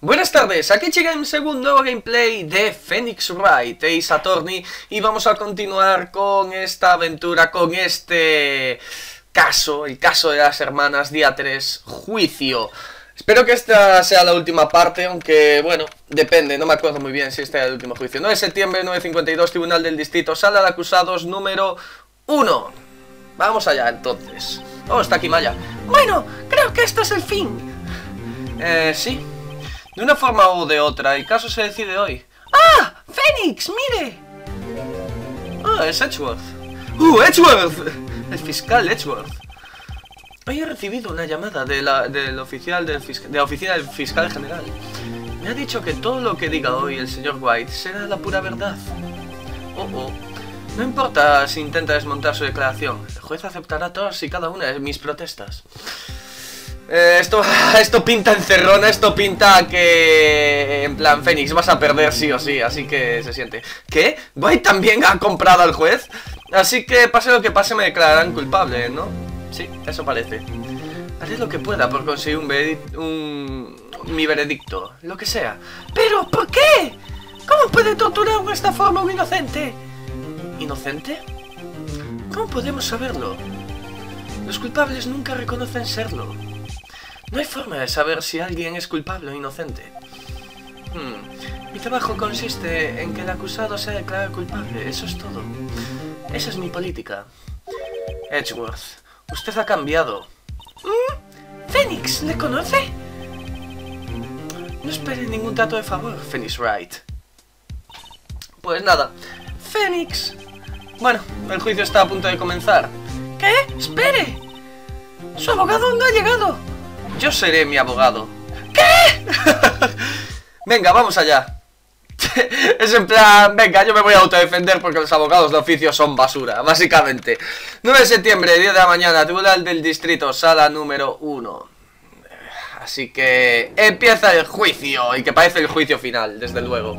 Buenas tardes, aquí Games un nuevo gameplay de Phoenix Wright Ace Attorney y vamos a continuar con esta aventura, con este caso, el caso de las hermanas día 3, juicio. Espero que esta sea la última parte, aunque, bueno, depende, no me acuerdo muy bien si este es el último juicio. 9 de septiembre, 9.52, Tribunal del Distrito, Sala de Acusados número 1. Vamos allá, entonces. Oh, está aquí Maya. Bueno, creo que esto es el fin. Eh, sí. De una forma u de otra, el caso se decide hoy. ¡Ah! ¡Fénix! ¡Mire! Ah, es Edgeworth. ¡Uh, Edgeworth! El fiscal Edgeworth. Hoy he recibido una llamada de la, del oficial del de la oficina del fiscal general. Me ha dicho que todo lo que diga hoy el señor White será la pura verdad. Oh, oh. No importa si intenta desmontar su declaración. El juez aceptará todas y cada una de mis protestas. Eh, esto, esto pinta encerrona, esto pinta que... En plan, Fénix, vas a perder sí o sí, así que se siente. ¿Qué? ¿White también ha comprado al juez? Así que pase lo que pase me declararán culpable, ¿no? Sí, eso parece. Haré lo que pueda por conseguir un, un mi veredicto, lo que sea. ¿Pero por qué? ¿Cómo puede torturar de esta forma un inocente? ¿Inocente? ¿Cómo podemos saberlo? Los culpables nunca reconocen serlo. No hay forma de saber si alguien es culpable o inocente. Hmm. Mi trabajo consiste en que el acusado sea declarado culpable, eso es todo. Esa es mi política. Edgeworth, Usted ha cambiado. ¿Fénix le conoce? No espere ningún trato de favor, Phoenix Wright. Pues nada, Fénix. Bueno, el juicio está a punto de comenzar. ¿Qué? ¡Espere! ¡Su abogado no ha llegado! Yo seré mi abogado. ¿Qué? Venga, vamos allá. es en plan, venga, yo me voy a autodefender porque los abogados de oficio son basura, básicamente. 9 de septiembre, 10 de la mañana, Tribunal del Distrito, sala número 1. Así que empieza el juicio, y que parece el juicio final, desde luego.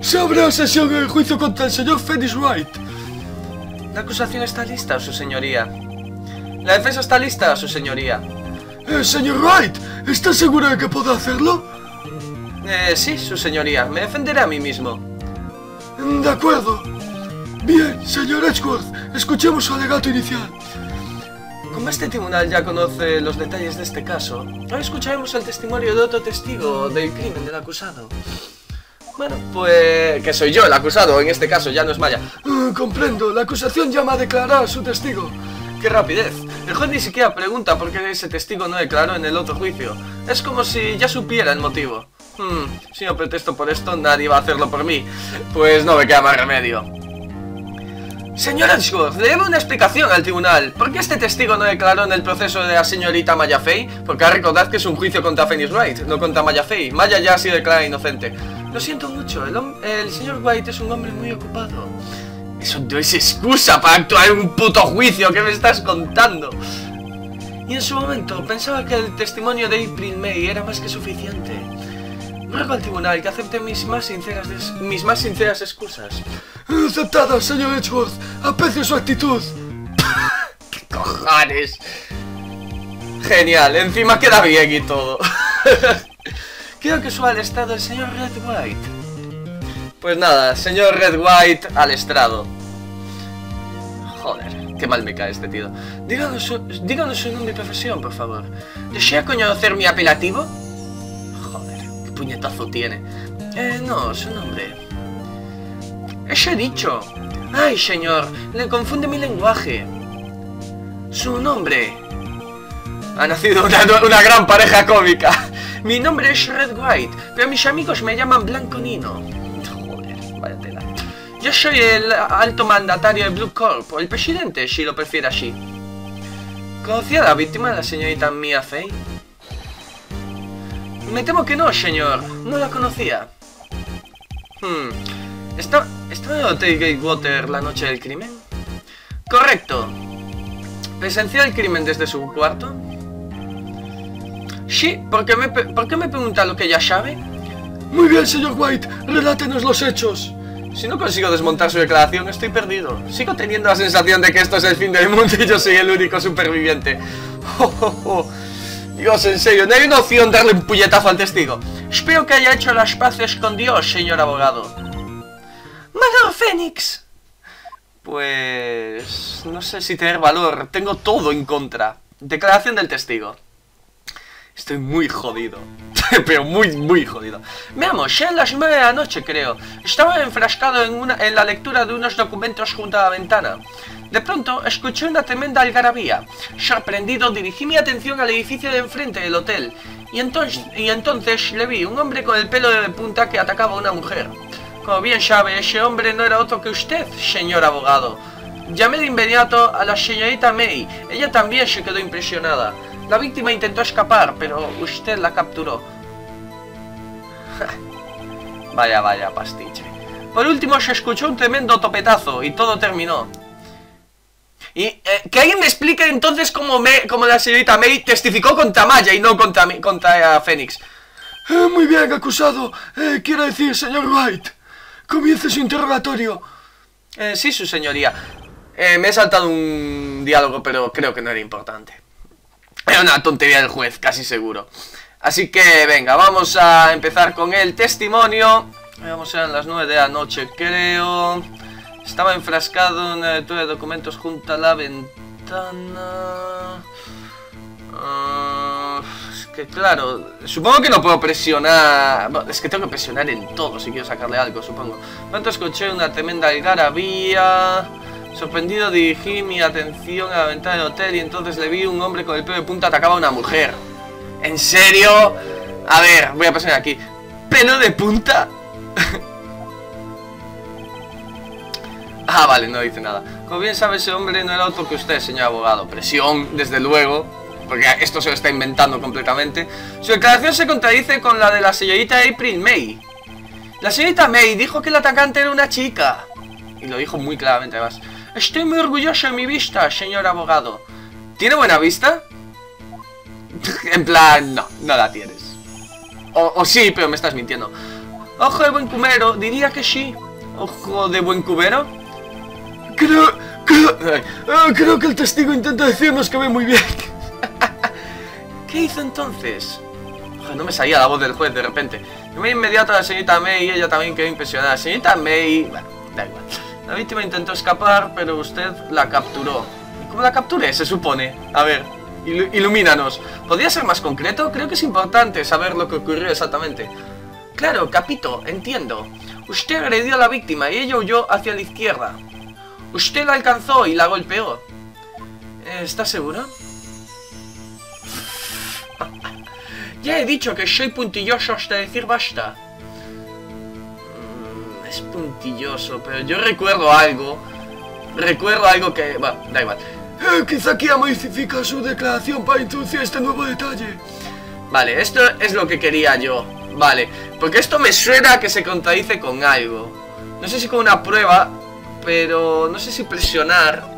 Se abre sesión el juicio contra el señor Phoenix Wright. La acusación está lista, su señoría. La defensa está lista, su señoría. Eh, señor Wright, ¿está seguro de que pueda hacerlo? Eh, sí, su señoría. Me defenderé a mí mismo. De acuerdo. Bien, señor Edgeworth, escuchemos su alegato inicial. Como este tribunal ya conoce los detalles de este caso, ahora escucharemos el testimonio de otro testigo del crimen del acusado. Bueno, pues... que soy yo el acusado, en este caso, ya no es Maya. Ah, comprendo, la acusación llama a declarar a su testigo. ¡Qué rapidez! El juez ni siquiera pregunta por qué ese testigo no declaró en el otro juicio. Es como si ya supiera el motivo. Hmm, si no protesto por esto, nadie va a hacerlo por mí. Pues no me queda más remedio. Señora Edgeworth, le debo una explicación al tribunal. ¿Por qué este testigo no declaró en el proceso de la señorita Maya Fey? Porque recordad que es un juicio contra Phoenix Wright, no contra Maya Fey. Maya ya ha sido declarada inocente. Lo siento mucho, el, el señor White es un hombre muy ocupado. Eso no es excusa para actuar en un puto juicio, ¿qué me estás contando? Y en su momento pensaba que el testimonio de April May era más que suficiente. Ruego al tribunal que acepte mis más sinceras, mis más sinceras excusas. Aceptada, señor Edgeworth. Aprecio su actitud. ¡Qué cojones! Genial, encima queda bien y todo. Creo que suba al estrado el señor Red White. Pues nada, señor Red White al estrado. Joder, qué mal me cae este tío. Díganos su, díganos su nombre y profesión, por favor. ¿Desea conocer mi apelativo? puñetazo tiene? Eh, no, su nombre. Eso he dicho. Ay, señor, le confunde mi lenguaje. Su nombre. Ha nacido una, una gran pareja cómica. Mi nombre es Red White, pero mis amigos me llaman Blanco Nino. Yo soy el alto mandatario de Blue Corp, el presidente, si lo prefiere así. ¿Conocía a la víctima, la señorita Mia Fey? Me temo que no, señor. No la conocía. Hmm. ¿Está, ¿Estaba en el Hotel Gatewater la noche del crimen? Correcto. ¿Presenció el crimen desde su cuarto? Sí, ¿por qué me, ¿por qué me pregunta lo que ya sabe? Muy bien, señor White. Relátenos los hechos. Si no consigo desmontar su declaración, estoy perdido. Sigo teniendo la sensación de que esto es el fin del mundo y yo soy el único superviviente. Oh. Dios, en serio, no hay una opción darle un puñetazo al testigo. Espero que haya hecho las paces con Dios, señor abogado. Valor Fénix. Pues... no sé si tener valor. Tengo todo en contra. Declaración del testigo. Estoy muy jodido. Pero muy, muy jodido. Veamos, ya las nueve de la noche, creo. Estaba enfrascado en, una, en la lectura de unos documentos junto a la ventana. De pronto, escuché una tremenda algarabía. Sorprendido, dirigí mi atención al edificio de enfrente del hotel. Y entonces, y entonces le vi un hombre con el pelo de punta que atacaba a una mujer. Como bien sabe, ese hombre no era otro que usted, señor abogado. Llamé de inmediato a la señorita May. Ella también se quedó impresionada. La víctima intentó escapar, pero usted la capturó. vaya, vaya, pastiche. Por último se escuchó un tremendo topetazo y todo terminó. Y eh, que alguien me explique entonces cómo, me, cómo la señorita May testificó contra Maya y no contra, contra eh, Fénix. Eh, muy bien, acusado. Eh, quiero decir, señor White. Comience su interrogatorio. Eh, sí, su señoría. Me he saltado un diálogo, pero creo que no era importante. Era una tontería del juez, casi seguro. Así que, venga, vamos a empezar con el testimonio. Vamos, eran las 9 de la noche, creo. Estaba enfrascado en una lectura de documentos junto a la ventana. Ah, es que claro, supongo que no puedo presionar. bueno, Es que tengo que presionar en todo si quiero sacarle algo, supongo. Pronto escuché una tremenda algarabía. Sorprendido dirigí mi atención a la ventana del hotel y entonces le vi un hombre con el pelo de punta atacaba a una mujer. ¿En serio? A ver, voy a pasar aquí. ¿Pelo de punta? ah, vale, no dice nada. Como bien sabe, ese hombre no era otro que usted, señor abogado. Presión, desde luego, porque esto se lo está inventando completamente. Su declaración se contradice con la de la señorita April May. La señorita May dijo que el atacante era una chica. Y lo dijo muy claramente, además. Estoy muy orgulloso de mi vista, señor abogado. ¿Tiene buena vista? en plan, no, no la tienes. O, sí, pero me estás mintiendo. Ojo de buen cubero, diría que sí. Ojo de buen cubero. Creo, creo, Ay, eh, creo que el testigo intenta decirnos que ve muy bien. ¿Qué hizo entonces? No me salía la voz del juez de repente. Yo me inmediato a la señorita May y ella también quedó impresionada. Señorita May... Bueno, da igual. La víctima intentó escapar, pero usted la capturó. ¿Y cómo la capturé, se supone? A ver, ilu- ilumínanos. ¿Podría ser más concreto? Creo que es importante saber lo que ocurrió exactamente. Claro, capito, entiendo. Usted agredió a la víctima y ella huyó hacia la izquierda. Usted la alcanzó y la golpeó. Eh, ¿Está seguro? Ya he dicho que soy puntilloso hasta decir basta. Es puntilloso, pero yo recuerdo algo. Recuerdo algo que... Bueno, da igual. Eh, quizá quiera modificar su declaración para introducir este nuevo detalle. Vale, esto es lo que quería yo. Vale, porque esto me suena a que se contradice con algo. No sé si con una prueba, pero no sé si presionar.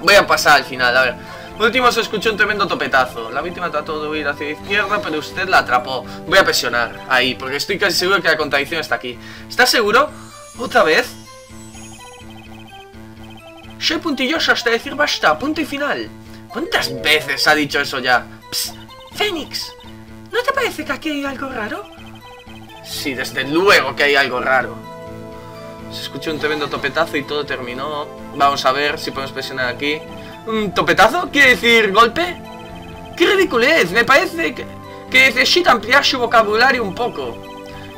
Voy a pasar al final, a ver. Último se escuchó un tremendo topetazo. La víctima trató de huir hacia la izquierda, pero usted la atrapó. Voy a presionar ahí, porque estoy casi seguro que la contradicción está aquí. ¿Estás seguro? ¿Otra vez? Soy puntilloso hasta decir basta, punto y final. ¿Cuántas veces ha dicho eso ya? Psst, Fénix, ¿no te parece que aquí hay algo raro? Sí, desde luego que hay algo raro. Se escuchó un tremendo topetazo y todo terminó. Vamos a ver si podemos presionar aquí. ¿Un topetazo? ¿Quiere decir golpe? ¡Qué ridiculez! Me parece que, que necesita ampliar su vocabulario un poco.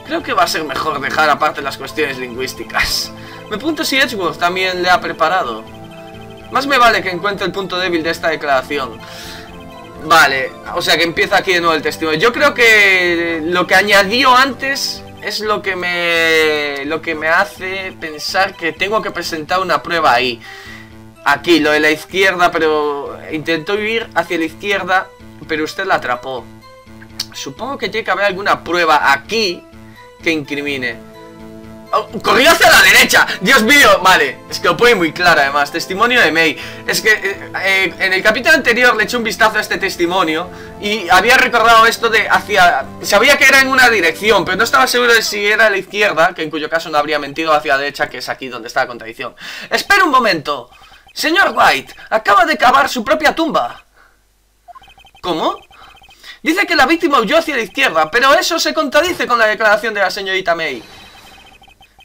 Creo que va a ser mejor dejar aparte las cuestiones lingüísticas. Me pregunto si Edgeworth también le ha preparado. Más me vale que encuentre el punto débil de esta declaración. Vale, o sea que empieza aquí de nuevo el testimonio. Yo creo que lo que añadió antes es lo que me lo que me hace pensar que tengo que presentar una prueba ahí. Aquí, lo de la izquierda, pero intentó ir hacia la izquierda, pero usted la atrapó. Supongo que tiene que haber alguna prueba aquí que incrimine. Oh, corrió hacia la derecha, Dios mío, vale, es que lo pone muy claro además, testimonio de May, es que eh, eh, en el capítulo anterior le eché un vistazo a este testimonio y había recordado esto de hacia, sabía que era en una dirección, pero no estaba seguro de si era a la izquierda, que en cuyo caso no habría mentido hacia la derecha, que es aquí donde está la contradicción. Espera un momento, señor White, acaba de cavar su propia tumba. ¿Cómo? Dice que la víctima huyó hacia la izquierda, pero eso se contradice con la declaración de la señorita May.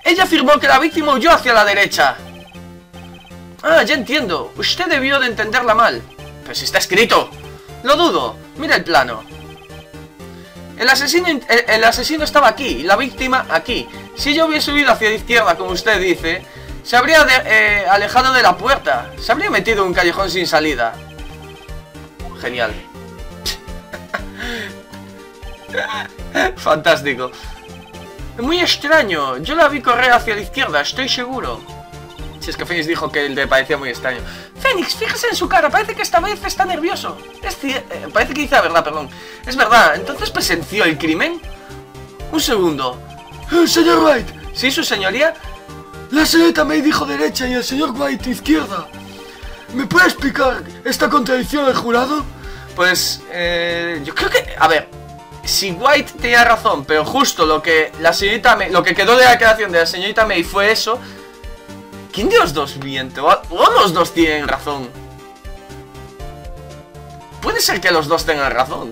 Ella afirmó que la víctima huyó hacia la derecha. Ah, ya entiendo. Usted debió de entenderla mal. Pero si está escrito. Lo dudo. Mira el plano. El asesino, el, asesino estaba aquí y la víctima aquí. Si yo hubiese subido hacia la izquierda, como usted dice, se habría eh, alejado de la puerta. Se habría metido en un callejón sin salida. Genial. Fantástico. Muy extraño. Yo la vi correr hacia la izquierda, estoy seguro. Si es que Fénix dijo que le parecía muy extraño. Fénix, fíjese en su cara, parece que esta vez está nervioso. Es eh, parece que dice la verdad, perdón. Es verdad, ¿entonces presenció el crimen? Un segundo. Eh, señor White. ¿Sí, su señoría? La señorita May dijo derecha y el señor White izquierda. ¿Me puede explicar esta contradicción del jurado? Pues, eh, yo creo que... A ver, si White tenía razón, pero justo lo que la señorita May, lo que quedó de la declaración de la señorita May fue eso, ¿quién de los dos miente? ¿O, los dos tienen razón? Puede ser que los dos tengan razón.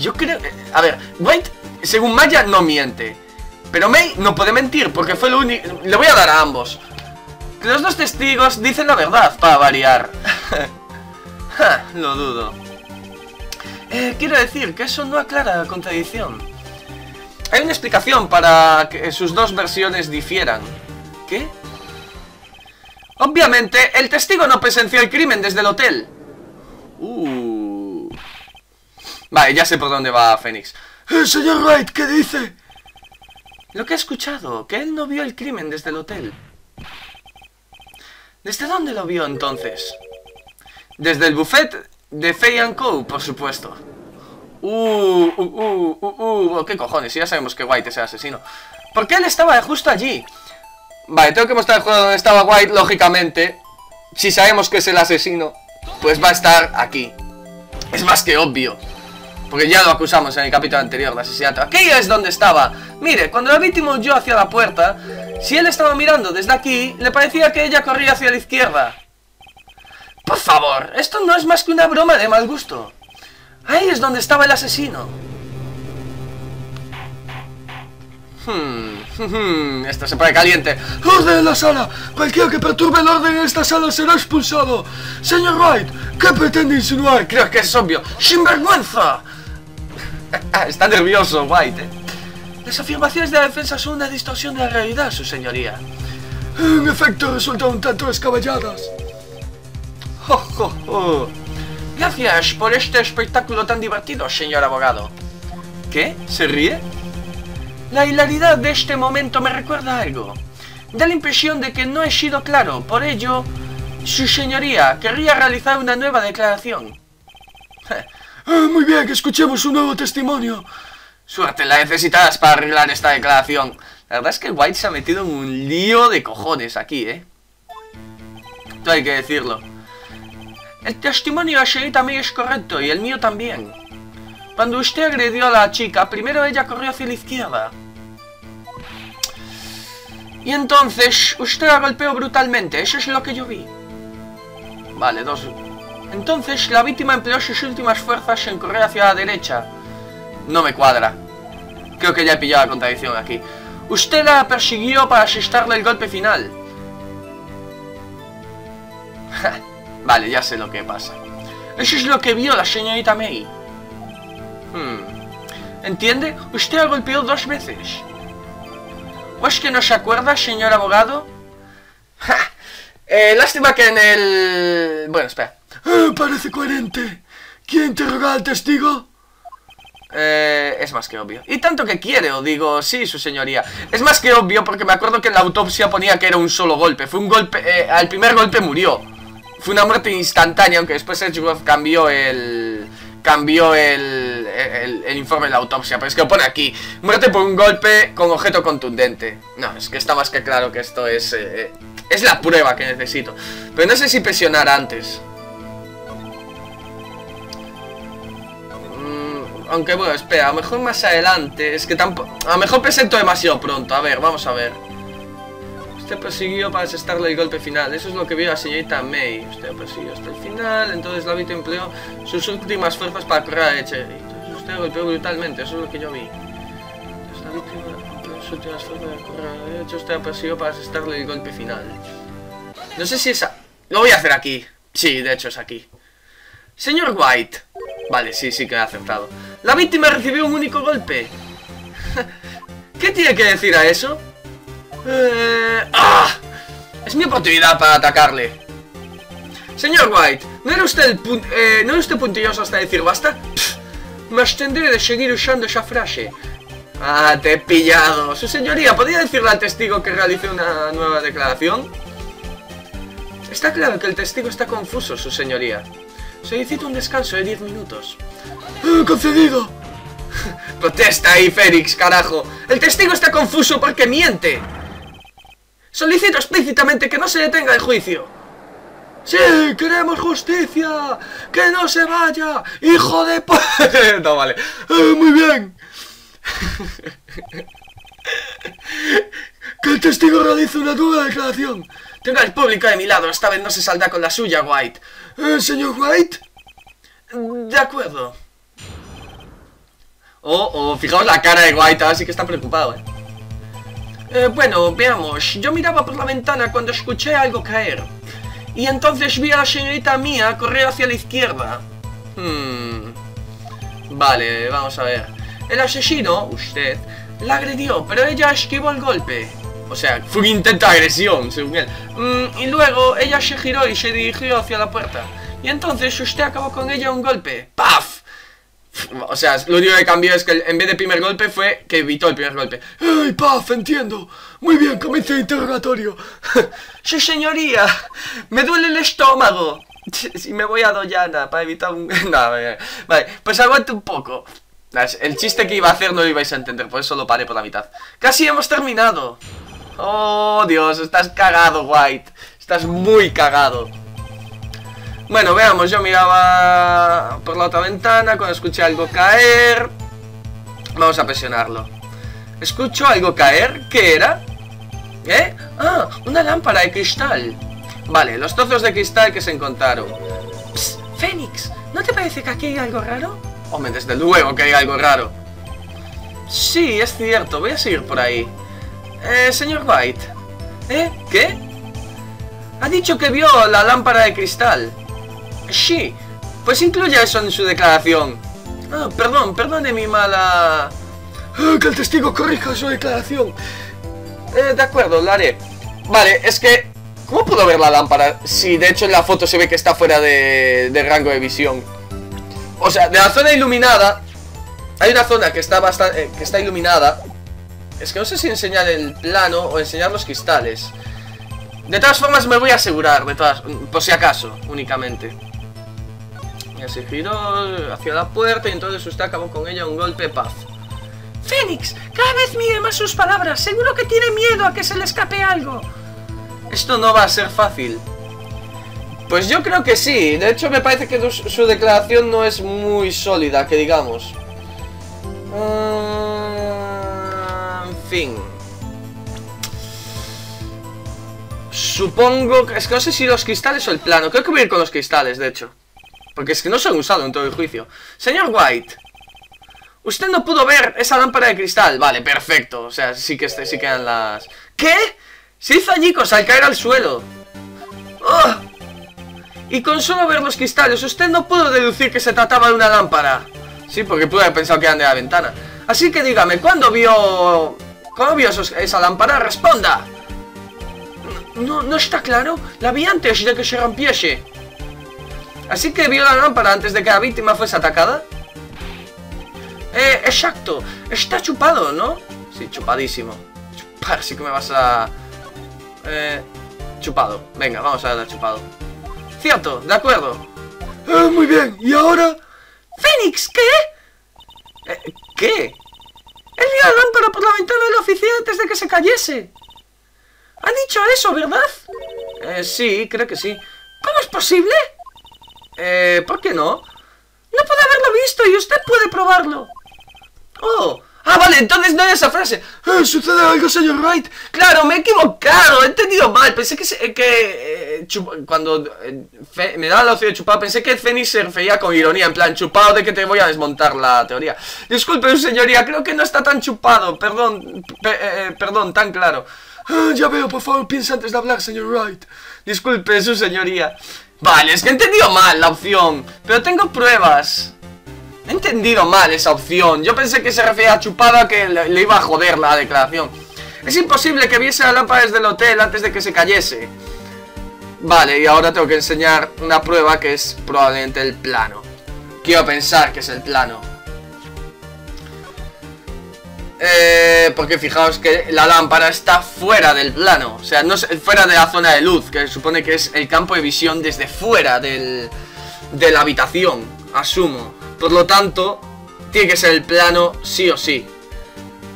Yo creo... A ver, White, según Maya, no miente. Pero May no puede mentir, porque fue lo único... Le voy a dar a ambos. Los dos testigos dicen la verdad, para variar. lo dudo. Eh, quiero decir que eso no aclara la contradicción. Hay una explicación para que sus dos versiones difieran. ¿Qué? Obviamente, el testigo no presenció el crimen desde el hotel. Uh. Vale, ya sé por dónde va Fénix. Eh, señor Wright, ¿qué dice? Lo que he escuchado, que él no vio el crimen desde el hotel. ¿Desde dónde lo vio entonces? Desde el buffet de Fey Co, por supuesto. Uh, uh, uh, uh, uh, ¿qué cojones? Ya sabemos que White es el asesino. ¿Por qué él estaba justo allí? Vale, tengo que mostrar el juego donde estaba White, lógicamente. Si sabemos que es el asesino, pues va a estar aquí. Es más que obvio. Porque ya lo acusamos en el capítulo anterior de asesinato. Aquí es donde estaba. Mire, cuando la víctima huyó hacia la puerta, si él estaba mirando desde aquí, le parecía que ella corría hacia la izquierda. Por favor, esto no es más que una broma de mal gusto. Ahí es donde estaba el asesino. Hmm, hmm, esto se pone caliente. ¡Orden en la sala! Cualquiera que perturbe el orden en esta sala será expulsado. Señor Wright, ¿qué pretende insinuar? Creo que es obvio. ¡Sinvergüenza! Está nervioso, White, ¿eh? Las afirmaciones de la defensa son una distorsión de la realidad, su señoría. En efecto, resultan un tanto descabelladas. Gracias por este espectáculo tan divertido, señor abogado. ¿Qué? ¿Se ríe? La hilaridad de este momento me recuerda algo. Da la impresión de que no he sido claro, por ello, su señoría querría realizar una nueva declaración. Ah, muy bien, que escuchemos un nuevo testimonio. Suerte la necesitas para arreglar esta declaración. La verdad es que White se ha metido en un lío de cojones aquí, ¿eh? Esto hay que decirlo. El testimonio de Sherry también es correcto y el mío también. Cuando usted agredió a la chica, primero ella corrió hacia la izquierda. Y entonces, usted la golpeó brutalmente, eso es lo que yo vi. Vale, dos... Entonces, la víctima empleó sus últimas fuerzas en correr hacia la derecha. No me cuadra. Creo que ya he pillado la contradicción aquí. Usted la persiguió para asistarle el golpe final. Vale, ya sé lo que pasa. Eso es lo que vio la señorita May. Hmm. ¿Entiende? Usted ha golpeado dos veces. ¿O es que no se acuerda, señor abogado? Eh, lástima que en el... Bueno, espera. Parece coherente. ¿Quiere interrogar al testigo? Eh, es más que obvio. Y tanto que quiere, o digo, sí, su señoría. Es más que obvio porque me acuerdo que en la autopsia ponía que era un solo golpe. Fue un golpe... Eh, al primer golpe murió. Fue una muerte instantánea, aunque después Edgeworth cambió el... Cambió el, el, informe de la autopsia, pero es que lo pone aquí. Muerte por un golpe con objeto contundente. No, es que está más que claro que esto es... Eh, es la prueba que necesito. Pero no sé si presionar antes. Aunque bueno, espera, a lo mejor más adelante. Es que tampoco... A lo mejor presento demasiado pronto. A ver, vamos a ver. Usted persiguió para asestarle el golpe final. Eso es lo que vio la señorita May. Usted persiguió hasta el final, entonces la víctima empleó sus últimas fuerzas para correr a Eche. Entonces usted golpeó brutalmente, eso es lo que yo vi. Entonces la últimas fuerzas para correr a. Usted persiguió para asestarle el golpe final. No sé si es... a- Lo voy a hacer aquí. Sí, de hecho es aquí. Señor White. Vale, sí, sí que he acertado. La víctima recibió un único golpe. ¿Qué tiene que decir a eso? Eh, ¡Ah! Es mi oportunidad para atacarle. Señor White, ¿no era usted, el eh, ¿no usted puntilloso hasta decir basta? Me abstendré de seguir usando esa frase. Ah, te he pillado. Su señoría, ¿podría decirle al testigo que realice una nueva declaración? Está claro que el testigo está confuso, su señoría. Solicito un descanso de 10 minutos. Eh, concedido. Protesta ahí, Félix, carajo. El testigo está confuso porque miente. Solicito explícitamente que no se detenga el juicio. Sí, queremos justicia. Que no se vaya, hijo de p... no, vale. Eh, muy bien. Que el testigo realice una nueva declaración. Tengo al público de mi lado, esta vez no se saldrá con la suya, White. Eh, señor White. De acuerdo. Oh, oh, fijaos la cara de White, ahora sí que está preocupado, eh. Eh, bueno, veamos. Yo miraba por la ventana cuando escuché algo caer. Y entonces vi a la señorita mía correr hacia la izquierda. Hmm. Vale, vamos a ver. El asesino, usted, la agredió, pero ella esquivó el golpe. O sea, fue un intento de agresión, según él. Mm, y luego ella se giró y se dirigió hacia la puerta. Y entonces usted acabó con ella un golpe. ¡Paf! O sea, lo único que cambió es que en vez de primer golpe fue que evitó el primer golpe. ¡Ay, paf! Entiendo. Muy bien, comienza el interrogatorio. ¡Sí, señoría! ¡Me duele el estómago! Si me voy a Doñana para evitar un... No, vale, vale, pues aguante un poco. El chiste que iba a hacer no lo ibais a entender, por eso lo paré por la mitad. ¡Casi hemos terminado! ¡Oh, Dios! Estás cagado, White. Estás muy cagado. Bueno, veamos, yo miraba por la otra ventana cuando escuché algo caer. Vamos a presionarlo. ¿Escucho algo caer? ¿Qué era? ¿Eh? Ah, una lámpara de cristal. Vale, los trozos de cristal que se encontraron. Psst, Fénix, ¿no te parece que aquí hay algo raro? Hombre, desde luego que hay algo raro. Sí, es cierto, voy a seguir por ahí. Eh, señor White. ¿Eh? ¿Qué? Ha dicho que vio la lámpara de cristal. Sí, pues incluye eso en su declaración. Ah, perdón, perdone mi mala... Eh, que el testigo corrija su declaración. Eh, de acuerdo, lo haré. Vale, es que... ¿Cómo puedo ver la lámpara? Si de hecho en la foto se ve que está fuera de, de rango de visión. O sea, de la zona iluminada... Hay una zona que está bastante... eh, que está iluminada. Es que no sé si enseñar el plano o enseñar los cristales. De todas formas me voy a asegurar, de todas... Por si acaso, únicamente. Ya se giró hacia la puerta y entonces usted acabó con ella un golpe paz. Fénix, cada vez mide más sus palabras. Seguro que tiene miedo a que se le escape algo. Esto no va a ser fácil. Pues yo creo que sí. De hecho, me parece que su, declaración no es muy sólida, que digamos. Ah, en fin. Supongo que... Es que no sé si los cristales o el plano. Creo que voy a ir con los cristales, de hecho. Porque es que no se han usado en todo el juicio. Señor White. Usted no pudo ver esa lámpara de cristal. Vale, perfecto. O sea, sí que este, sí quedan las... ¿Qué? Se hizo añicos al caer al suelo. ¡Oh! Y con solo ver los cristales, usted no pudo deducir que se trataba de una lámpara. Sí, porque pudo haber pensado que eran de la ventana. Así que dígame, ¿cuándo vio... ¿Cuándo vio esa lámpara? Responda. No, no está claro. La vi antes de que se rompiese. Así que vio la lámpara antes de que la víctima fuese atacada. Eh, exacto. Está chupado, ¿no? Sí, chupadísimo. Chupar, sí que me vas a... Eh, chupado. Venga, vamos a darle chupado. Cierto, de acuerdo. Eh, muy bien, ¿y ahora? Fénix, ¿qué? Eh, ¿Qué? Él vio la lámpara por la ventana de la oficina antes de que se cayese. Ha dicho eso, ¿verdad? Eh, sí, creo que sí. ¿Cómo es posible? Eh, ¿por qué no? No puede haberlo visto y usted puede probarlo. Oh, Ah, vale, entonces no era esa frase. Eh, ¿Sucede algo, señor Wright? Claro, me he equivocado, he entendido mal. Pensé que, se- que eh, cuando eh, Fe- me daba la opción de chupar, pensé que Fénix se refería con ironía, en plan, chupado de que te voy a desmontar la teoría. Disculpe, señoría, creo que no está tan chupado, perdón, pe- eh, eh, perdón, tan claro. Ah, ya veo, por favor, piensa antes de hablar, señor Wright. Disculpe, su señoría. Vale, es que he entendido mal la opción, pero tengo pruebas. He entendido mal esa opción. Yo pensé que se refería a chupada que le, iba a joder la declaración. Es imposible que viese la lámpara desde el hotel antes de que se cayese. Vale, y ahora tengo que enseñar una prueba que es probablemente el plano. Quiero pensar que es el plano. Eh, porque fijaos que la lámpara está fuera del plano, o sea, no fuera de la zona de luz, que se supone que es el campo de visión desde fuera del, de la habitación, asumo. Por lo tanto, tiene que ser el plano sí o sí.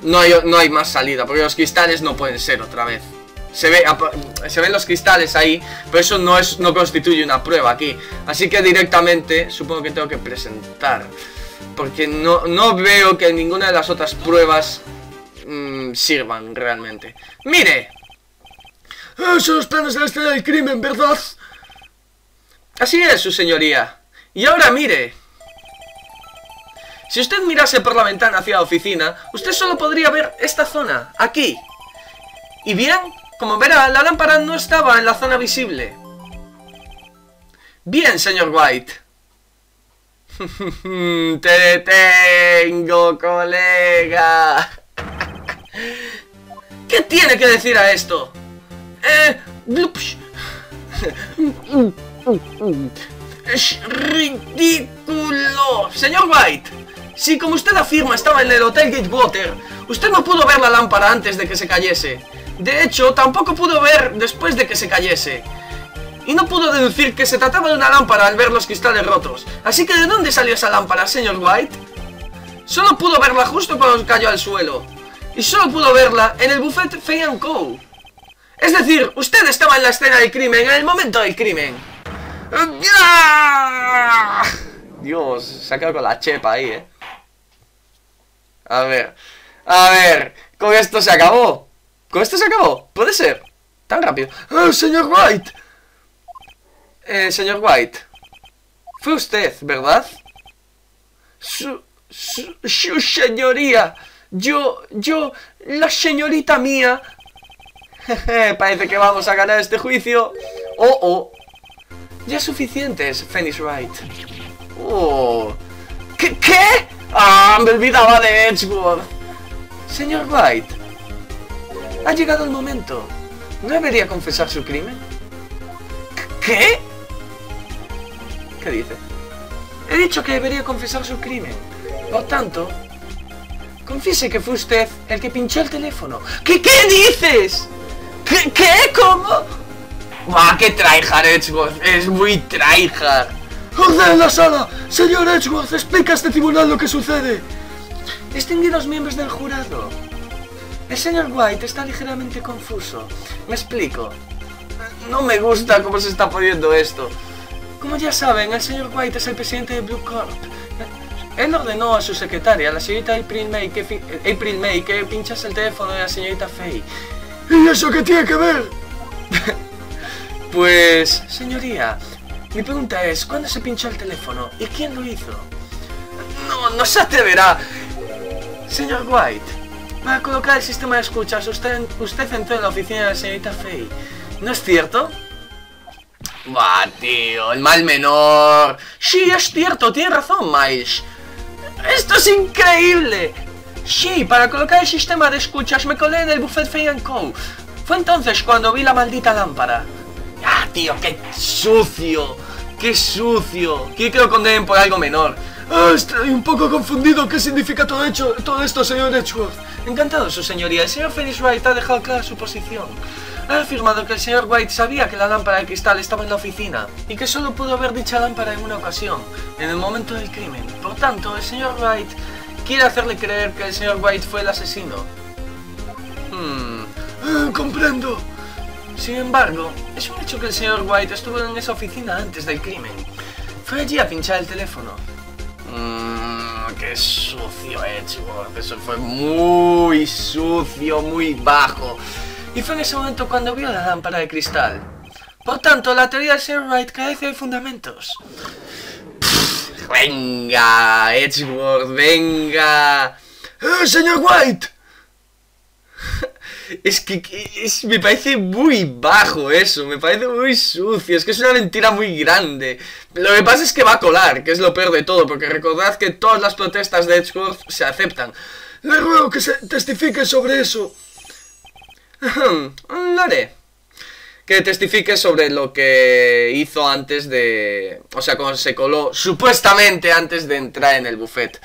No hay, no hay más salida, porque los cristales no pueden ser otra vez. Se, ve, se ven los cristales ahí, pero eso no, es, no constituye una prueba aquí. Así que directamente supongo que tengo que presentar. Porque no, no veo que ninguna de las otras pruebas mm, sirvan realmente. ¡Mire! Ah, son los planos de la escena del crimen, ¿verdad? Así es, su señoría. Y ahora mire. Si usted mirase por la ventana hacia la oficina, usted solo podría ver esta zona, aquí. Y bien, como verá, la lámpara no estaba en la zona visible. Bien, señor White. Te tengo, colega. ¿Qué tiene que decir a esto? Eh. Es ridículo. Señor White, si como usted afirma estaba en el Hotel Gatewater, usted no pudo ver la lámpara antes de que se cayese. De hecho, tampoco pudo ver después de que se cayese. Y no pudo deducir que se trataba de una lámpara al ver los cristales rotos. Así que ¿de dónde salió esa lámpara, señor White? Solo pudo verla justo cuando cayó al suelo. Y solo pudo verla en el buffet Fay Co. Es decir, usted estaba en la escena del crimen en el momento del crimen. Dios, se ha quedado con la chepa ahí, eh. A ver, a ver, con esto se acabó. Con esto se acabó, puede ser. Tan rápido. Ah, señor Wright. Eh, señor White. Fue usted, ¿verdad? Su, su, su señoría. Yo, yo, la señorita mía. Parece que vamos a ganar este juicio. Oh, oh. Ya suficientes, Phoenix Wright. Oh. ¿Qué? ¿Qué? Ah, me olvidaba de Edgeworth. Señor White. Ha llegado el momento. ¿No debería confesar su crimen? ¿Qué? ¿Qué dice? He dicho que debería confesar su crimen. Por tanto, confiese que fue usted el que pinchó el teléfono. ¿Qué, qué dices? ¿Qué? ¿Qué? ¿Cómo? ¡Buah, qué tryhard, Edgeworth! Es muy tryhard. ¡Orden en la sala! Señor Edgeworth, explica a este tribunal lo que sucede. Distinguidos miembros del jurado. El señor White está ligeramente confuso. Me explico. No me gusta cómo se está poniendo esto. Como ya saben, el señor White es el presidente de Blue Corp. Él ordenó a su secretaria, la señorita April May, que, fi- April May, que pinchase el teléfono de la señorita Faye. ¿Y eso qué tiene que ver? Pues, señoría, mi pregunta es, ¿cuándo se pinchó el teléfono y quién lo hizo? No, no se atreverá. Señor White, para colocar el sistema de escuchas, usted, usted entró en la oficina de la señorita Faye. ¿No es cierto? Bah, tío, el mal menor. Sí, es cierto, tiene razón, Miles. ¡Esto es increíble! Sí, para colocar el sistema de escuchas me colé en el buffet Fay Co. Fue entonces cuando vi la maldita lámpara. ¡Ah, tío, qué sucio! ¡Qué sucio! ¿Quiere que lo condenen por algo menor? Ah, estoy un poco confundido. ¿Qué significa todo, hecho, todo esto, señor Edgeworth? Encantado, su señoría. El señor Phoenix Wright ha dejado clara su posición. Ha afirmado que el señor White sabía que la lámpara de cristal estaba en la oficina y que solo pudo ver dicha lámpara en una ocasión, en el momento del crimen. Por tanto, el señor Wright quiere hacerle creer que el señor White fue el asesino. Hmm. Ah, comprendo. Sin embargo, es un hecho que el señor White estuvo en esa oficina antes del crimen. Fue allí a pinchar el teléfono. Mm, qué sucio Edgeworth. Eso fue muy sucio, muy bajo. Y fue en ese momento cuando vio la lámpara de cristal. Por tanto, la teoría del Sir Wright carece de fundamentos. venga, Edgeworth, venga. ¡Eh, señor White! Es que, es, me parece muy bajo eso, me parece muy sucio, es que es una mentira muy grande. Lo que pasa es que va a colar, que es lo peor de todo, porque recordad que todas las protestas de Edgeworth se aceptan. Le ruego que se testifique sobre eso. Lo haré. Que testifique sobre lo que hizo antes de... O sea, cuando se coló, supuestamente antes de entrar en el buffet.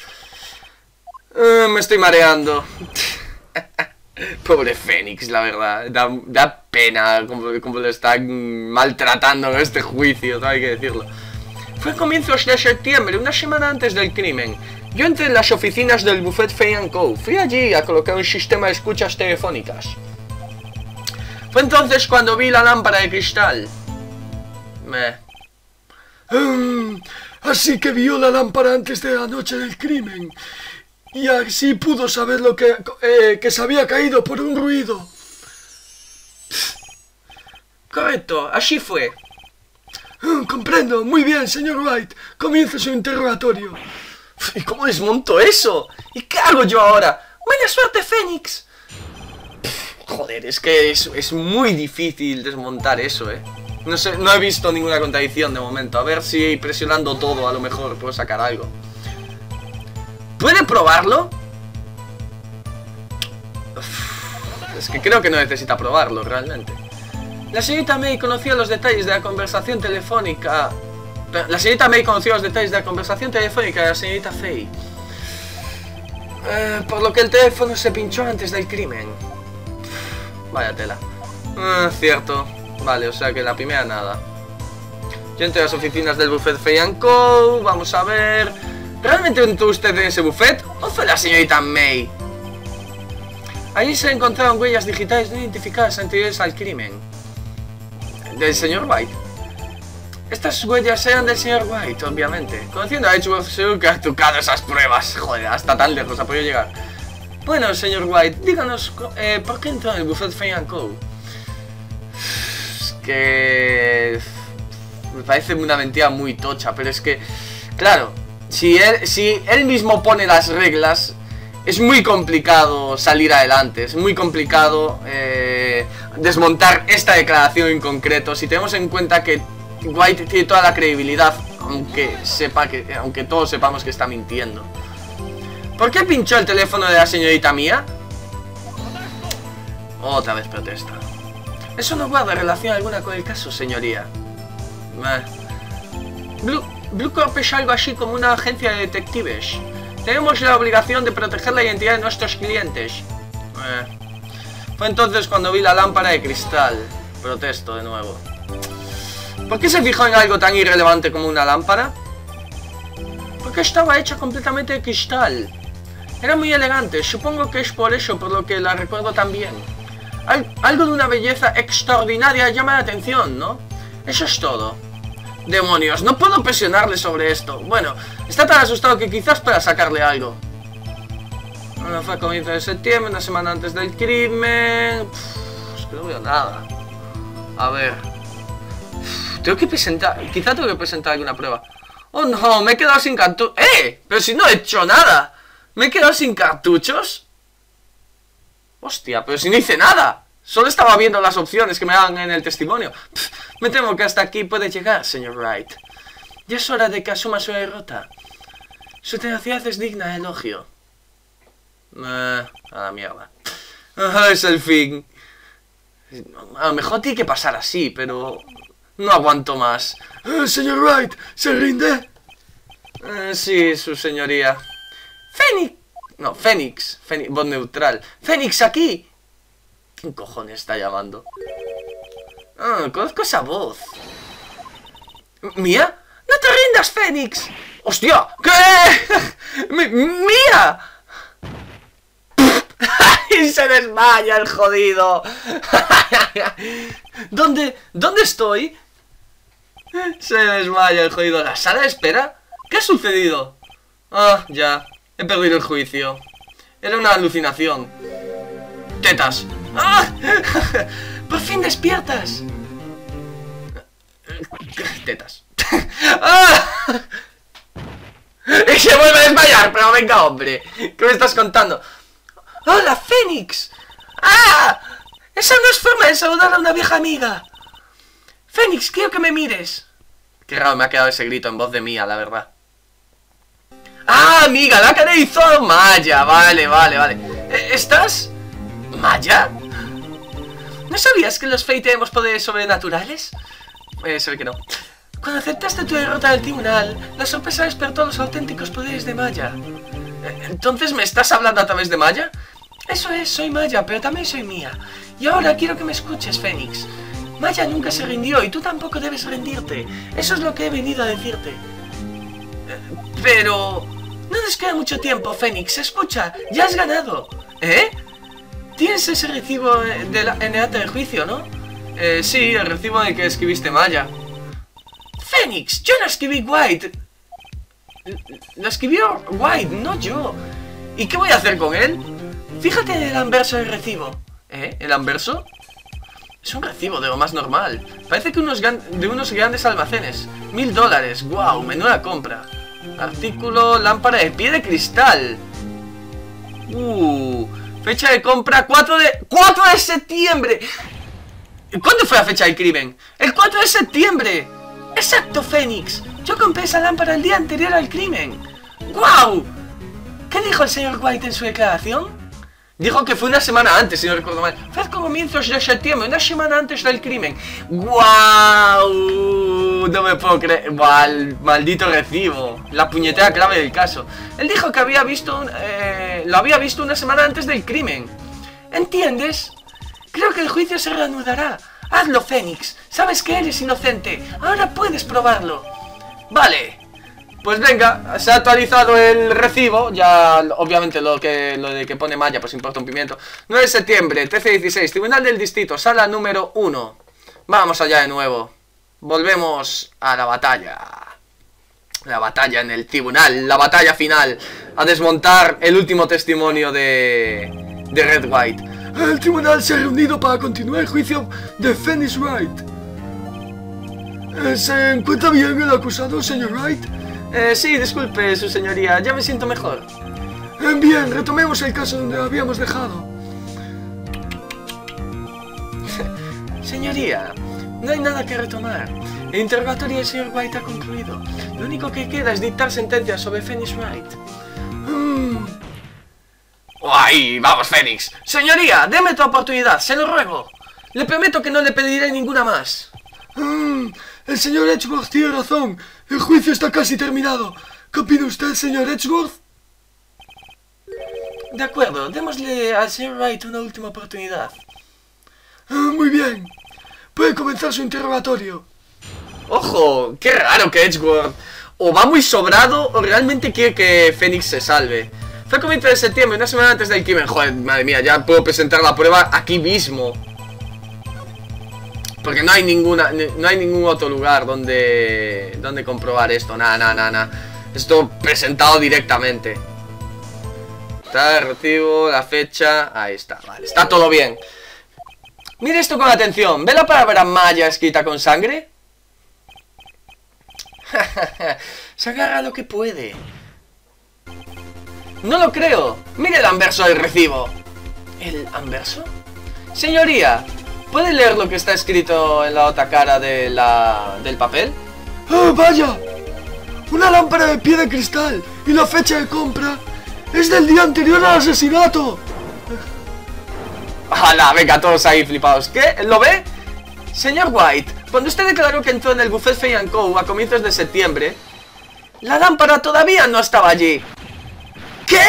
Eh, me estoy mareando. Pobre Fénix, la verdad. Da, pena como, como, lo están maltratando en este juicio, hay que decirlo. Fue a comienzos de septiembre, una semana antes del crimen. Yo entré en las oficinas del Buffet Fay Co. Fui allí a colocar un sistema de escuchas telefónicas. Fue entonces cuando vi la lámpara de cristal. Me... Um, así que vio la lámpara antes de la noche del crimen. Y así pudo saber lo que, eh, que se había caído por un ruido. Correcto, así fue. Ah, comprendo, muy bien, señor White. Comienza su interrogatorio. ¿Y cómo desmonto eso? ¿Y qué hago yo ahora? ¡Buena suerte, Fénix! Joder, es que es, es, muy difícil desmontar eso, eh. No sé, no he visto ninguna contradicción de momento. A ver si presionando todo a lo mejor puedo sacar algo. ¿Puede probarlo? es que creo que no necesita probarlo, realmente. La señorita May conocía los detalles de la conversación telefónica... La señorita May conoció los detalles de la conversación telefónica de la señorita Faye. Eh, por lo que el teléfono se pinchó antes del crimen. Vaya tela. Ah, cierto. Vale, o sea que la primera nada. Yo entré a las oficinas del buffet Faye Co. Vamos a ver... ¿Realmente entró usted en ese buffet? ¿O fue la señorita May? Allí se encontraron huellas digitales no identificadas anteriores al crimen. ¿Del señor White? Estas huellas eran del señor White, obviamente. Conociendo a Edgeworth, seguro que ha tocado esas pruebas. Joder, hasta tan lejos ha podido llegar. Bueno, señor White, díganos, eh, ¿por qué entró en el buffet Fay Co? Es que... Me parece una mentira muy tocha, pero es que... Claro, si él, si él mismo pone las reglas, es muy complicado salir adelante, es muy complicado eh, desmontar esta declaración en concreto, si tenemos en cuenta que White tiene toda la credibilidad, aunque, sepa que, aunque todos sepamos que está mintiendo. ¿Por qué pinchó el teléfono de la señorita mía? Otra vez protesta. Eso no guarda relación alguna con el caso, señoría. Blue, Blue Corp es algo así como una agencia de detectives. Tenemos la obligación de proteger la identidad de nuestros clientes. Fue entonces cuando vi la lámpara de cristal. Protesto de nuevo. ¿Por qué se fijó en algo tan irrelevante como una lámpara? Porque estaba hecha completamente de cristal. Era muy elegante, supongo que es por eso por lo que la recuerdo tan bien. algo de una belleza extraordinaria llama la atención, ¿no? Eso es todo. Demonios, no puedo presionarle sobre esto. Bueno, está tan asustado que quizás pueda sacarle algo. Bueno, fue a comienzo de septiembre, una semana antes del crimen. que no veo nada. A ver. tengo que presentar... Quizá tengo que presentar alguna prueba. Oh no, me he quedado sin cartuchos. ¡Eh! Pero si no he hecho nada. ¿Me he quedado sin cartuchos? Hostia, pero si no hice nada. Solo estaba viendo las opciones que me dan en el testimonio. me temo que hasta aquí puede llegar, señor Wright. Ya es hora de que asuma su derrota. Su tenacidad es digna de elogio. Eh, a la mierda. es el fin. A lo mejor tiene que pasar así, pero... No aguanto más. Eh, señor Wright, ¿se rinde? Eh, sí, su señoría. ¡Fénix! No, Fénix. Fénix, voz neutral. ¡Fénix, aquí! ¿Quién cojones está llamando? Ah, conozco esa voz. ¿Mía? ¡No te rindas, Fénix! ¡Hostia! ¿Qué? ¡Mía! y se desmaya el jodido. ¿Dónde? ¿Dónde estoy? Se desmaya el jodido. ¿La sala de espera? ¿Qué ha sucedido? Ah, ya. He perdido el juicio. Era una alucinación. Tetas. ¡Ah! ¡Por fin despiertas! Tetas. ¡Ah! Y se vuelve a desmayar, pero venga, hombre. ¿Qué me estás contando? ¡Hola, Fénix! ¡Ah! Esa no es forma de saludar a una vieja amiga. Fénix, quiero que me mires. Qué raro me ha quedado ese grito en voz de mía, la verdad. ¡Ah, amiga! ¡La que hizo Maya! Vale, vale, vale. Eh, ¿Estás? ¿Maya? ¿No sabías que los Fey tenemos poderes sobrenaturales? Eh, se ve que no. Cuando aceptaste tu derrota del tribunal, la sorpresa despertó los auténticos poderes de Maya. Eh, ¿Entonces me estás hablando a través de Maya? Eso es, soy Maya, pero también soy mía. Y ahora quiero que me escuches, Fénix. Maya nunca se rindió y tú tampoco debes rendirte. Eso es lo que he venido a decirte. Pero... No nos queda mucho tiempo, Fénix. Escucha, ya has ganado. ¿Eh? Tienes ese recibo eh, de la, en el acta de juicio, ¿no? Eh, sí, el recibo el que escribiste Maya. Fénix, yo no escribí White. Lo escribió White, no yo. ¿Y qué voy a hacer con él? Fíjate en el anverso del recibo. ¿Eh? ¿El anverso? Es un recibo de lo más normal. Parece que unos de unos grandes almacenes. Mil dólares. ¡Guau! menuda compra. Artículo lámpara de pie de cristal. Uh, fecha de compra 4 de... ¡4 de septiembre! ¿Cuándo fue la fecha del crimen? ¡El 4 de septiembre! ¡Exacto, Fénix! Yo compré esa lámpara el día anterior al crimen. ¡Guau! ¿Qué dijo el señor White en su declaración? Dijo que fue una semana antes, si no recuerdo mal. Fue a comienzos de septiembre, una semana antes del crimen. ¡Guau! No me puedo creer. Mal, maldito recibo. La puñetera clave del caso. Él dijo que había visto eh, lo había visto una semana antes del crimen. ¿Entiendes? Creo que el juicio se reanudará. Hazlo, Fénix. Sabes que eres inocente. Ahora puedes probarlo. Vale. Pues venga, se ha actualizado el recibo, ya obviamente lo que lo de que pone Maya pues importa un pimiento. 9 de septiembre, 13-16, Tribunal del Distrito, sala número 1. Vamos allá de nuevo. Volvemos a la batalla. La batalla en el tribunal, la batalla final. A desmontar el último testimonio de, de Red White. El tribunal se ha reunido para continuar el juicio de Phoenix Wright. Eh, ¿Se encuentra bien el acusado, señor Wright? Eh, sí, disculpe, su señoría, ya me siento mejor. Eh, bien, retomemos el caso donde habíamos dejado. Señoría, no hay nada que retomar. El interrogatorio del señor White ha concluido. Lo único que queda es dictar sentencia sobre Phoenix Wright. Mm, ¡Ay, vamos, Fénix! Señoría, deme otra oportunidad, se lo ruego. Le prometo que no le pediré ninguna más. mm, el señor Edgeworth tiene razón. El juicio está casi terminado. ¿Qué opina usted, señor Edgeworth? De acuerdo, démosle al señor Wright una última oportunidad. Ah, muy bien. Puede comenzar su interrogatorio. Ojo, qué raro que Edgeworth o va muy sobrado o realmente quiere que Fénix se salve. Fue el comienzo de septiembre, una semana antes del crimen. Joder, madre mía, ya puedo presentar la prueba aquí mismo. Porque no hay ninguna, ni- no hay ningún otro lugar donde, donde comprobar esto. Nada, nada, nada, nada. Esto presentado directamente. Está el recibo, la fecha. Ahí está, vale. Está todo bien. Mire esto con atención. ¿Ve la palabra maya escrita con sangre? Se agarra lo que puede. No lo creo. Mire el anverso del recibo. ¿El anverso? Señoría, ¿puede leer lo que está escrito en la otra cara del papel? ¡Ah, vaya! Una lámpara de pie de cristal y la fecha de compra es del día anterior al asesinato. ¡Hala! Venga, todos ahí flipados. ¿Qué? ¿Lo ve? Señor White, cuando usted declaró que entró en el buffet Fey Co. a comienzos de septiembre, la lámpara todavía no estaba allí. ¿Qué?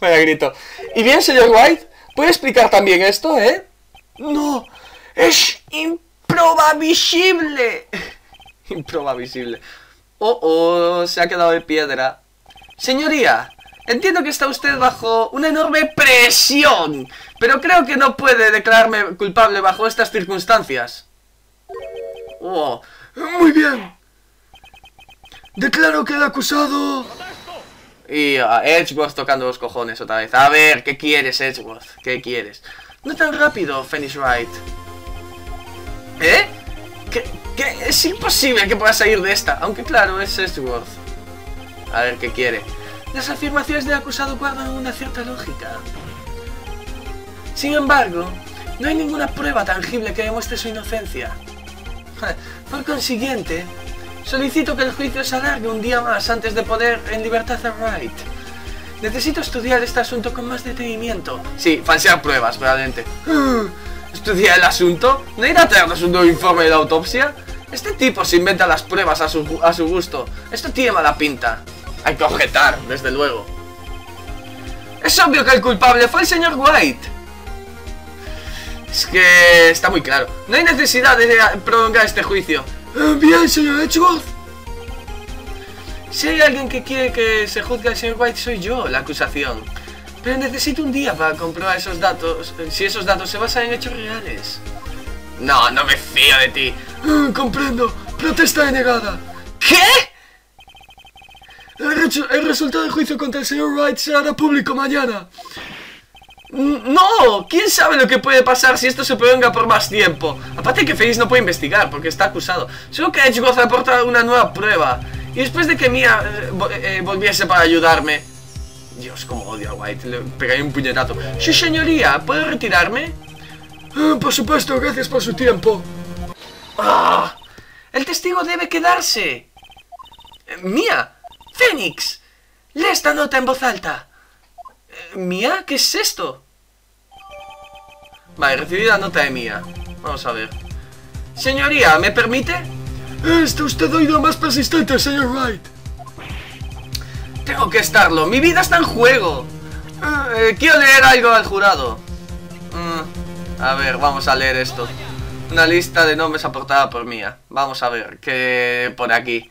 Vaya grito. Y bien, señor White, ¿puede explicar también esto, eh? No, es improbabisible. improbabisible. Oh, oh, se ha quedado de piedra. Señoría, entiendo que está usted bajo una enorme presión, pero creo que no puede declararme culpable bajo estas circunstancias. Oh, Muy bien. Declaro que el acusado... Y a Edgeworth tocando los cojones otra vez. A ver, ¿qué quieres, Edgeworth? ¿Qué quieres? No tan rápido, Phoenix Wright. ¿Eh? ¿Qué, qué? Es imposible que pueda salir de esta. Aunque claro, es Edgeworth. A ver, ¿qué quiere? Las afirmaciones del acusado guardan una cierta lógica. Sin embargo, no hay ninguna prueba tangible que demuestre su inocencia. Por consiguiente, solicito que el juicio se alargue un día más antes de poder en libertad a Wright. Necesito estudiar este asunto con más detenimiento. Sí, falsear pruebas, realmente. ¿Estudiar el asunto? ¿No irá a traernos un nuevo informe de la autopsia? Este tipo se inventa las pruebas a su, a su gusto. Esto tiene mala pinta. Hay que objetar, desde luego. Es obvio que el culpable fue el señor White. Es que está muy claro. No hay necesidad de prolongar este juicio. Eh, bien, señor Edgeworth. Si hay alguien que quiere que se juzgue al señor White, soy yo, la acusación. Pero necesito un día para comprobar esos datos, si esos datos se basan en hechos reales. No, no me fío de ti. Eh, comprendo. Protesta denegada. ¿Qué? El, resu- el resultado del juicio contra el señor Wright se hará público mañana. No, ¿quién sabe lo que puede pasar si esto se prolonga por más tiempo? Aparte que Felix no puede investigar porque está acusado. Solo que Edgeworth aporta una nueva prueba. Y después de que Mia eh, vo- eh, volviese para ayudarme... Dios, como odio a White, le pegaré un puñetazo. Sí, señoría, ¿puedo retirarme? Eh, por supuesto, gracias por su tiempo. ¡Ah! El testigo debe quedarse. Eh, Mía, Fénix, lee esta nota en voz alta. Eh, Mía, ¿qué es esto? Vale, recibí la nota de Mía. Vamos a ver. Señoría, ¿me permite? Está usted oído más persistente, señor Wright. Tengo que estarlo. Mi vida está en juego. Eh, eh, quiero leer algo al jurado. Mm, a ver, vamos a leer esto. Una lista de nombres aportada por Mía. Vamos a ver, que por aquí.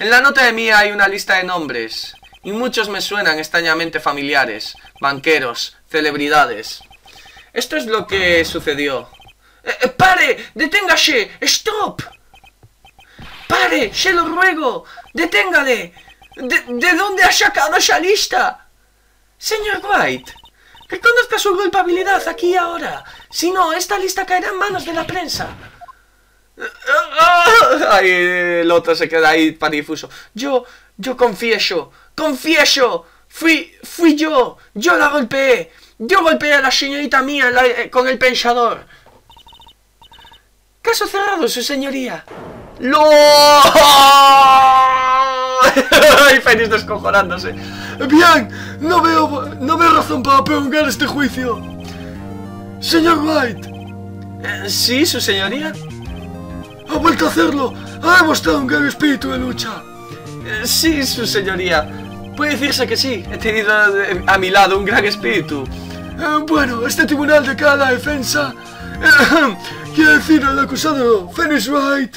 En la nota de Mía hay una lista de nombres. Y muchos me suenan extrañamente familiares. Banqueros, celebridades. Esto es lo que sucedió. Eh, eh, ¡Pare! ¡Deténgase! ¡Stop! ¡Pare! ¡Se lo ruego! ¡Deténgale! ¿De, de dónde ha sacado esa lista? Señor White, reconozca su culpabilidad aquí y ahora. Si no, esta lista caerá en manos de la prensa. Ay, el otro se queda ahí patifuso. Yo, yo confieso, confieso. Fui, fui yo. Yo la golpeé. Yo golpeé a la señorita mía eh, con el pensador. Caso cerrado, su señoría. ¡No! y Fénix descojonándose. Bien, no veo, no veo razón para prolongar este juicio. Señor Wright, Eh, ¿Sí, su señoría? Ha vuelto a hacerlo. Ha demostrado un gran espíritu de lucha. Eh, sí, su señoría. Puede decirse que sí. He tenido eh, a mi lado un gran espíritu. Eh, bueno, este tribunal de a la defensa eh, quiere decir al acusado Phoenix Wright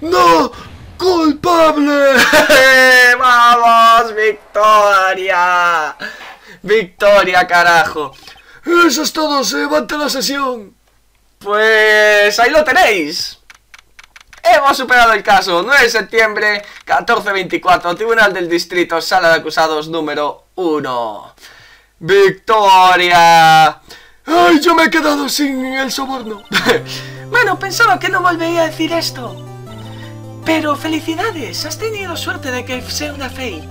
no culpable. ¡Vamos, victoria! ¡Victoria, carajo! Eso es todo, se levanta la sesión. Pues ahí lo tenéis. Hemos superado el caso. 9 de septiembre, 1424, Tribunal del Distrito, Sala de Acusados número 1. ¡Victoria! Ay, yo me he quedado sin el soborno. bueno, pensaba que no volvería a decir esto. Pero felicidades, has tenido suerte de que sea una Fey.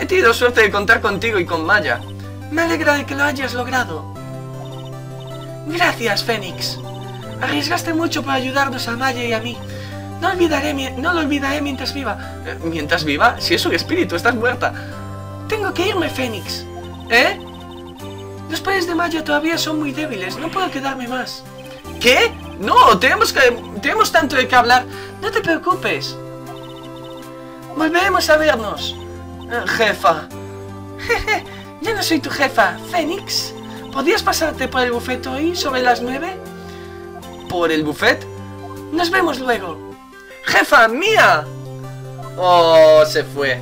He tenido suerte de contar contigo y con Maya. Me alegra de que lo hayas logrado. Gracias, Fénix. Arriesgaste mucho para ayudarnos a Maya y a mí. No, olvidaré, no lo olvidaré mientras viva. Eh, ¿Mientras viva? Si es un espíritu, estás muerta. Tengo que irme, Fénix. ¿Eh? Los padres de Maya todavía son muy débiles, no puedo quedarme más. ¿Qué? No, tenemos que tenemos tanto de qué hablar. No te preocupes. Volveremos a vernos. Eh, jefa. Jeje, yo no soy tu jefa, Fénix. ¿Podrías pasarte por el buffet hoy sobre las nueve? ¿Por el buffet? Nos vemos luego. ¡Jefa mía! Oh, se fue.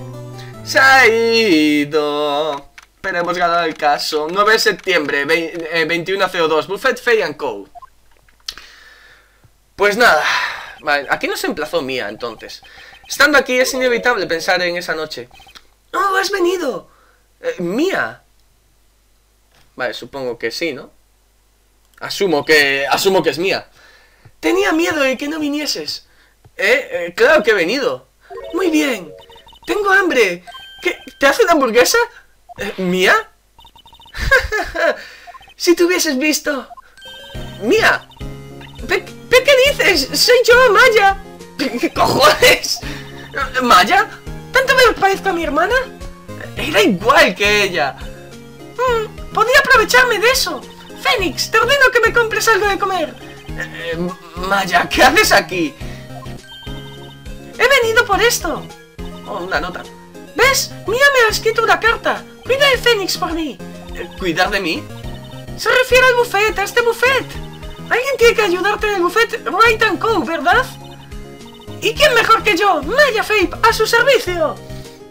Se ha ido. Pero hemos ganado el caso. 9 de septiembre, vei- eh, 21.02. Buffet Fay and Co. Pues nada. Vale, aquí nos emplazó Mía entonces. Estando aquí es inevitable pensar en esa noche. ¡Oh, has venido! Eh, ¡Mía! Vale, supongo que sí, ¿no? Asumo que... Asumo que es mía. Tenía miedo de que no vinieses. ¿Eh? eh claro que he venido. Muy bien. Tengo hambre. ¿Qué? ¿Te hace una hamburguesa? Eh, ¿Mía? si te hubieses visto. ¡Mía! ¿Qué, ¿Qué dices? ¡Soy yo, Maya! ¿Qué cojones? ¿Maya? ¿Tanto me parezco a mi hermana? Era igual que ella. Hmm, podría aprovecharme de eso. Fénix, te ordeno que me compres algo de comer. Eh, Maya, ¿qué haces aquí? He venido por esto. Oh, una nota. ¿Ves? Mía me ha escrito una carta. Cuida de Fénix por mí. Eh, ¿Cuidar de mí? Se refiere al buffet, a este buffet. Alguien tiene que ayudarte en el buffet Right and Co, ¿verdad? ¿Y quién mejor que yo? Maya Fape, a su servicio.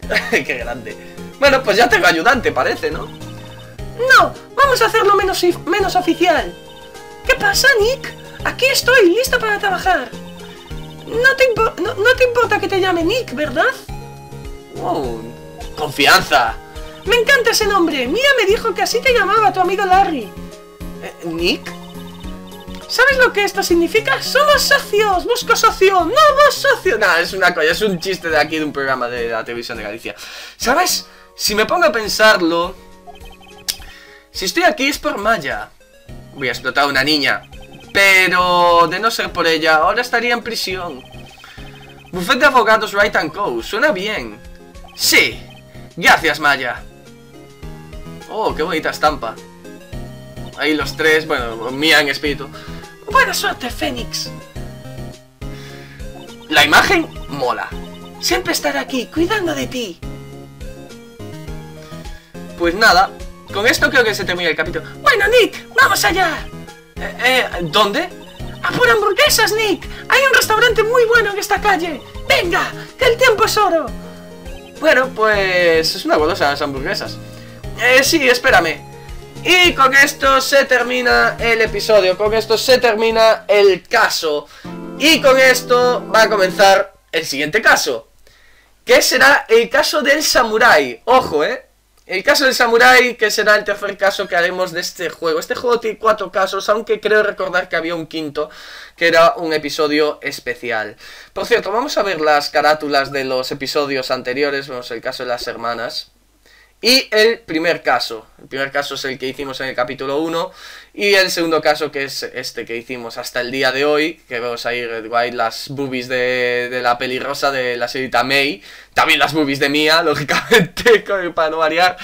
Qué grande. Bueno, pues ya tengo ayudante, parece, ¿no? No, vamos a hacerlo menos, menos oficial. ¿Qué pasa, Nick? Aquí estoy, lista para trabajar. No te, no, te importa que te llame Nick, ¿verdad? Oh, confianza. Me encanta ese nombre. Mía me dijo que así te llamaba tu amigo Larry. Eh, ¿Nick? ¿Sabes lo que esto significa? ¡Somos socios! ¡Busco socio! ¡No, socio! Nada, es una cosa, es un chiste de aquí de un programa de la televisión de Galicia. ¿Sabes? Si me pongo a pensarlo... Si estoy aquí es por Maya. Voy a explotar a una niña. Pero de no ser por ella, ahora estaría en prisión. Buffet de abogados Right and Co. Suena bien. Sí. Gracias, Maya. Oh, qué bonita estampa. Ahí los tres, bueno, Mía en espíritu. Buena suerte, Fénix. La imagen mola. Siempre estaré aquí, cuidando de ti. Pues nada, con esto creo que se termina el capítulo. Bueno, Nick, vamos allá. Eh, eh, ¿Dónde? A por hamburguesas, Nick. Hay un restaurante muy bueno en esta calle. Venga, que el tiempo es oro. Bueno, pues es una golosa las hamburguesas. Eh, sí, espérame. Y con esto se termina el episodio, con esto se termina el caso. Y con esto va a comenzar el siguiente caso. Que será el caso del samurái. Ojo, eh. El caso del samurái, que será el tercer caso que haremos de este juego. Este juego tiene cuatro casos, aunque creo recordar que había un quinto, que era un episodio especial. Por cierto, vamos a ver las carátulas de los episodios anteriores. Vemos el caso de las hermanas. Y el primer caso. El primer caso es el que hicimos en el capítulo 1. Y el segundo caso que es este que hicimos hasta el día de hoy. Que vemos ahí Red White, las boobies de, de la pelirrosa de la señorita May. También las boobies de Mia, lógicamente, para no variar.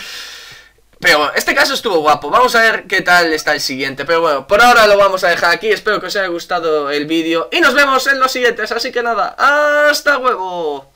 Pero este caso estuvo guapo. Vamos a ver qué tal está el siguiente. Pero bueno, por ahora lo vamos a dejar aquí. Espero que os haya gustado el vídeo. Y nos vemos en los siguientes. Así que nada, hasta luego.